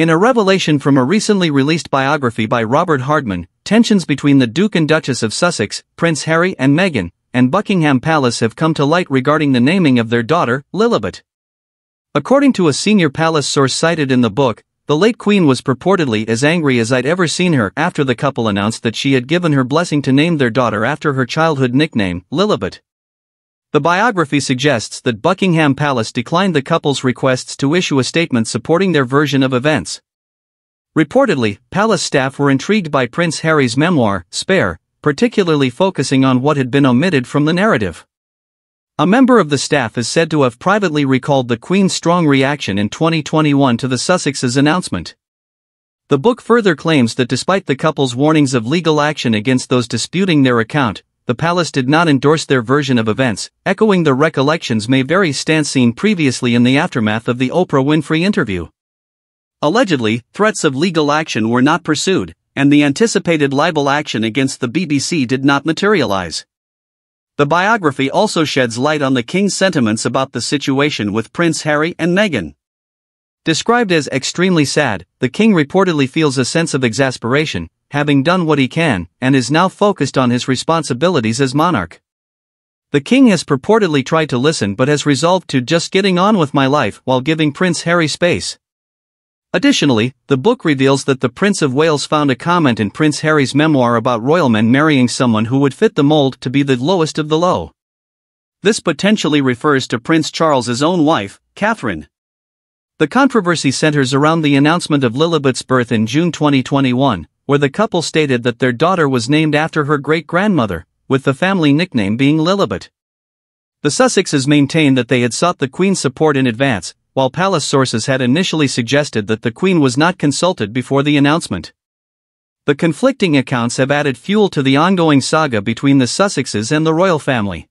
In a revelation from a recently released biography by Robert Hardman, tensions between the Duke and Duchess of Sussex, Prince Harry and Meghan, and Buckingham Palace have come to light regarding the naming of their daughter, Lilibet. According to a senior palace source cited in the book, the late queen was purportedly as angry as I'd ever seen her after the couple announced that she had given her blessing to name their daughter after her childhood nickname, Lilibet. The biography suggests that Buckingham Palace declined the couple's requests to issue a statement supporting their version of events. Reportedly, palace staff were intrigued by Prince Harry's memoir, Spare, particularly focusing on what had been omitted from the narrative. A member of the staff is said to have privately recalled the Queen's strong reaction in 2021 to the Sussexes' announcement. The book further claims that despite the couple's warnings of legal action against those disputing their account, the palace did not endorse their version of events, echoing the recollections May very stance seen previously in the aftermath of the Oprah Winfrey interview. Allegedly, threats of legal action were not pursued, and the anticipated libel action against the BBC did not materialize. The biography also sheds light on the King's sentiments about the situation with Prince Harry and Meghan. Described as extremely sad, the King reportedly feels a sense of exasperation, having done what he can, and is now focused on his responsibilities as monarch. The king has purportedly tried to listen but has resolved to just getting on with my life while giving Prince Harry space. Additionally, the book reveals that the Prince of Wales found a comment in Prince Harry's memoir about royal men marrying someone who would fit the mold to be the lowest of the low. This potentially refers to Prince Charles's own wife, Catherine. The controversy centers around the announcement of Lilibet's birth in June 2021, where the couple stated that their daughter was named after her great grandmother, with the family nickname being Lilibet. The Sussexes maintained that they had sought the Queen's support in advance, while palace sources had initially suggested that the Queen was not consulted before the announcement. The conflicting accounts have added fuel to the ongoing saga between the Sussexes and the royal family.